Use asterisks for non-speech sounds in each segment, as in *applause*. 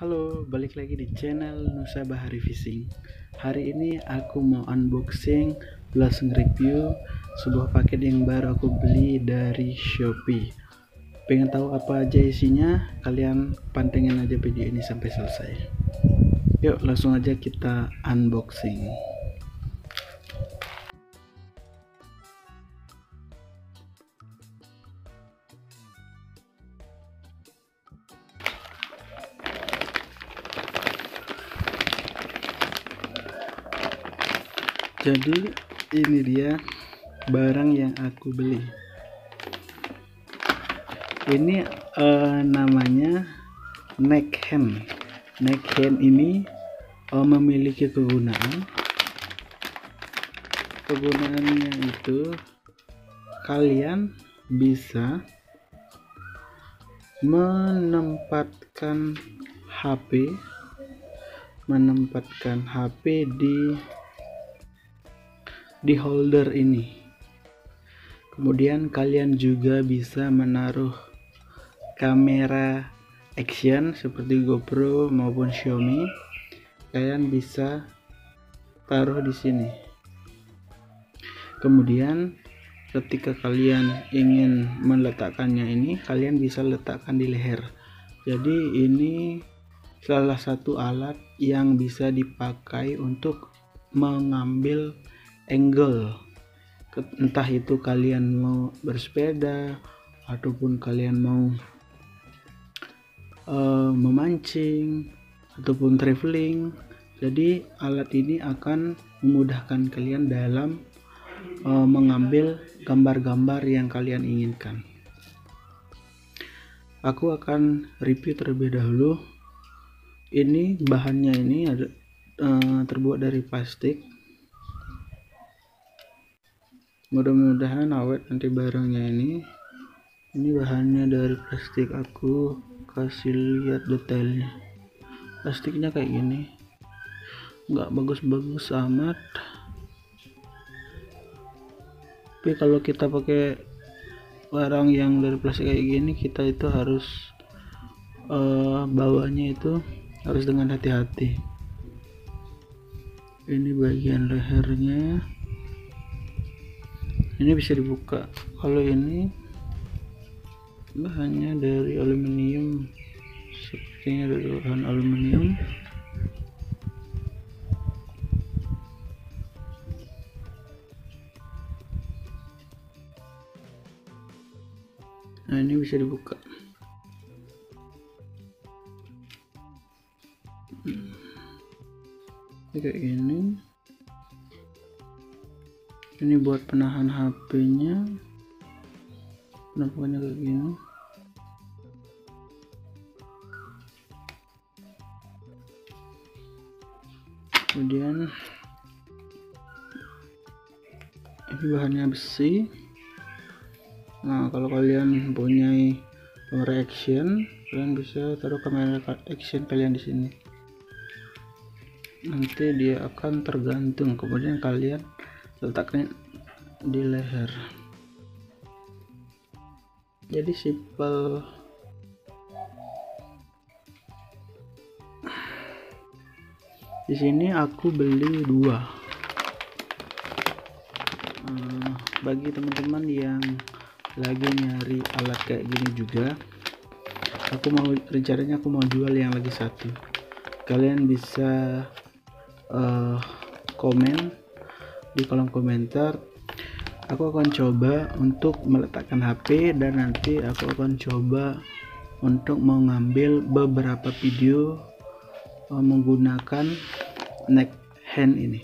Halo, balik lagi di channel Nusa Bahari Fishing. Hari ini aku mau unboxing plus review sebuah paket yang baru aku beli dari Shopee. Pengen tahu apa aja isinya? Kalian pantengin aja video ini sampai selesai. Yuk, langsung aja kita unboxing. Jadi ini dia barang yang aku beli. Ini uh, namanya neck hand. Neck hand ini uh, memiliki kegunaan. Kegunaannya itu kalian bisa menempatkan HP menempatkan HP di di holder ini. Kemudian kalian juga bisa menaruh kamera action seperti GoPro maupun Xiaomi. Kalian bisa taruh di sini. Kemudian ketika kalian ingin meletakkannya ini kalian bisa letakkan di leher. Jadi ini salah satu alat yang bisa dipakai untuk mengambil angle. Entah itu kalian mau bersepeda ataupun kalian mau uh, memancing ataupun traveling. Jadi alat ini akan memudahkan kalian dalam uh, mengambil gambar-gambar yang kalian inginkan. Aku akan review terlebih dahulu. Ini bahannya ini ada uh, terbuat dari plastik mudah-mudahan awet nanti barangnya ini. Ini bahannya dari plastik. Aku kasih lihat detailnya. Plastiknya kayak gini. Nggak bagus-bagus amat. Tapi kalau kita pakai barang yang dari plastik kayak gini kita itu harus uh, bawanya itu harus dengan hati-hati. Ini bagian lehernya ini bisa dibuka. Kalau ini bahannya dari aluminium. Sepertinya dari bahan aluminium. Nah ini bisa dibuka. Hmm. ini kayak gini ini buat penahan HP-nya penampakannya kayak gini. Kemudian ini bahannya besi. Nah kalau kalian punya kamera kalian bisa taruh kamera action kalian di sini. Nanti dia akan tergantung. Kemudian kalian letaknya di leher. Jadi simpel. Di sini aku beli dua. Uh, bagi teman-teman yang lagi nyari alat kayak gini juga aku mau rencananya aku mau jual yang lagi satu. Kalian bisa uh, komen di kolom komentar. Aku akan coba untuk meletakkan HP dan nanti aku akan coba untuk mengambil beberapa video uh, menggunakan neck hand ini.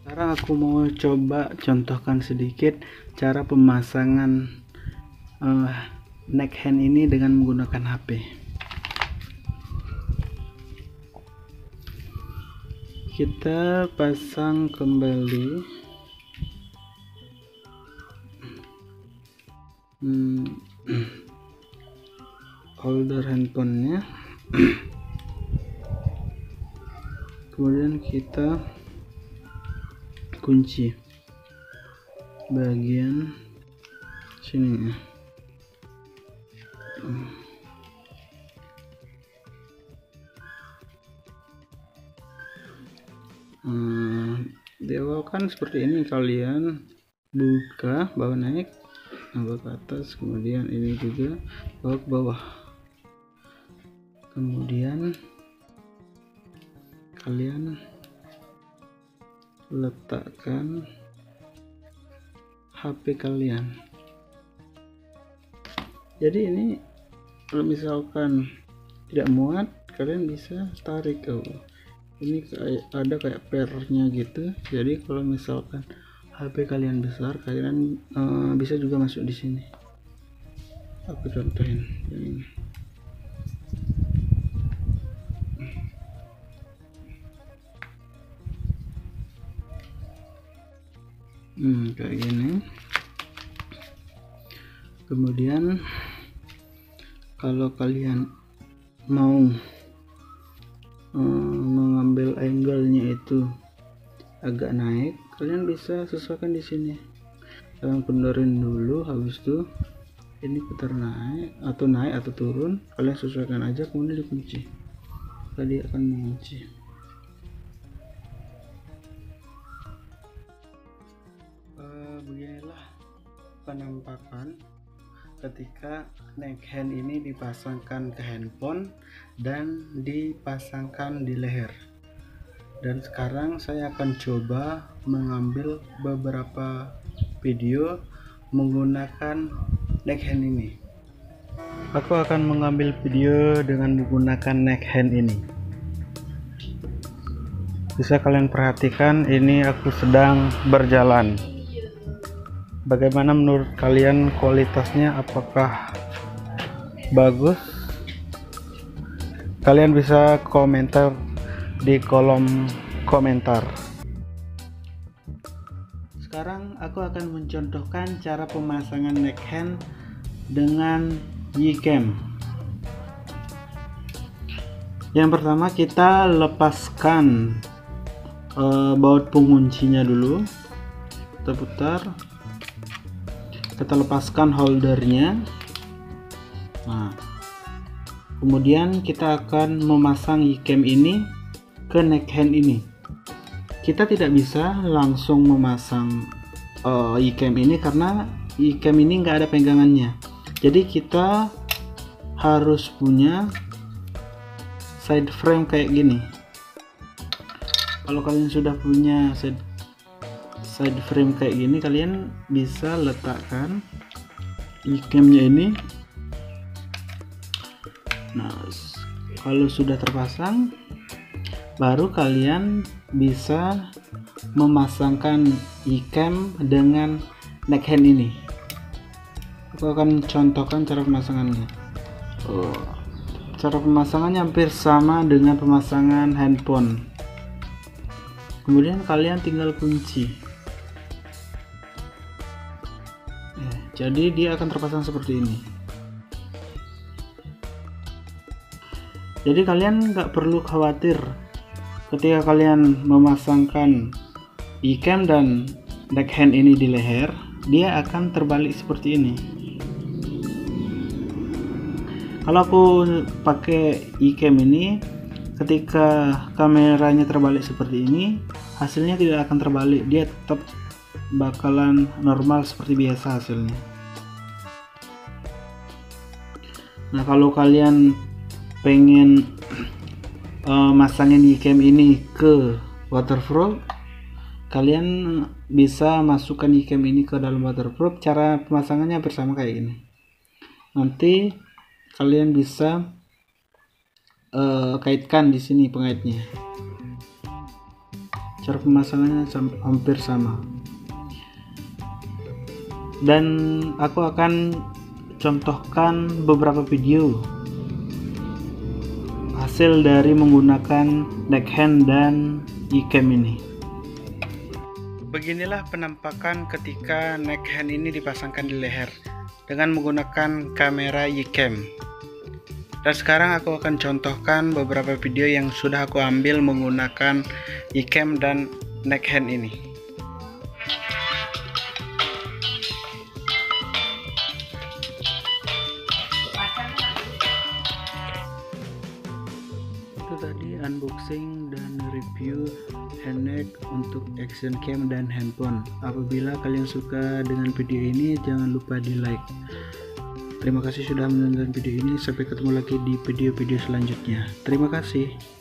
Sekarang aku mau coba contohkan sedikit cara pemasangan uh, neck hand ini dengan menggunakan HP kita pasang kembali. Hmm, *clears throat* holder handphonenya. *clears throat* Kemudian kita kunci bagian sini hmm, di awal kan seperti ini kalian buka bawah naik bawah ke atas kemudian ini juga bawa ke bawah. Kemudian kalian letakkan HP kalian. Jadi ini kalau misalkan tidak muat kalian bisa tarik oh ini ada kayak pernya gitu. Jadi kalau misalkan HP kalian besar kalian uh, bisa juga masuk di sini. Aku contohin ini. Hmm, kayak gini. Kemudian kalau kalian mau mengambil itu agak naik kalian bisa sesuaikan di sini. Kalian kendarin dulu habis itu ini putar naik atau naik atau turun kalian sesuaikan aja kemudian dikunci. Tadi akan mengunci. Penampakan ketika neck hand ini dipasangkan ke handphone dan dipasangkan di leher dan sekarang saya akan coba mengambil beberapa video menggunakan neck hand ini. Aku akan mengambil video dengan menggunakan neck hand ini. Bisa kalian perhatikan ini aku sedang berjalan. Bagaimana menurut kalian kualitasnya? Apakah bagus? Kalian bisa komentar di kolom komentar. Sekarang aku akan mencontohkan cara pemasangan neck hand dengan Ycam yang pertama kita lepaskan uh, baut penguncinya dulu. Kita putar. Kita lepaskan holdernya. Nah kemudian kita akan memasang ikem ini ke neck hand ini. Kita tidak bisa langsung memasang uh, ikem ini karena ikem ini nggak ada pegangannya. Jadi kita harus punya side frame kayak gini. Kalau kalian sudah punya side side frame kayak gini kalian bisa letakkan nya ini. Nah kalau sudah terpasang baru kalian bisa memasangkan ikem dengan neck hand ini. Aku akan contohkan cara pemasangannya. Oh, cara pemasangannya hampir sama dengan pemasangan handphone. Kemudian kalian tinggal kunci. Jadi dia akan terpasang seperti ini. Jadi kalian nggak perlu khawatir ketika kalian memasangkan ikem dan backhand ini di leher dia akan terbalik seperti ini. Kalau aku pakai ikem ini ketika kameranya terbalik seperti ini hasilnya tidak akan terbalik. Dia tetap bakalan normal seperti biasa hasilnya. Nah kalau kalian pengen uh, masangin ikem ini ke waterproof kalian bisa masukkan ikem ini ke dalam waterproof cara pemasangannya bersama kayak gini. Nanti kalian bisa uh, kaitkan di sini pengaitnya. Cara pemasangannya hampir sama. Dan aku akan contohkan beberapa video hasil dari menggunakan deckhand dan ikem ini. Beginilah penampakan ketika neckhand ini dipasangkan di leher dengan menggunakan kamera ikem. Dan sekarang aku akan contohkan beberapa video yang sudah aku ambil menggunakan ikem dan neckhand ini tadi unboxing dan review handheld untuk action cam dan handphone. Apabila kalian suka dengan video ini jangan lupa di like terima kasih sudah menonton video ini. Sampai ketemu lagi di video-video selanjutnya. Terima kasih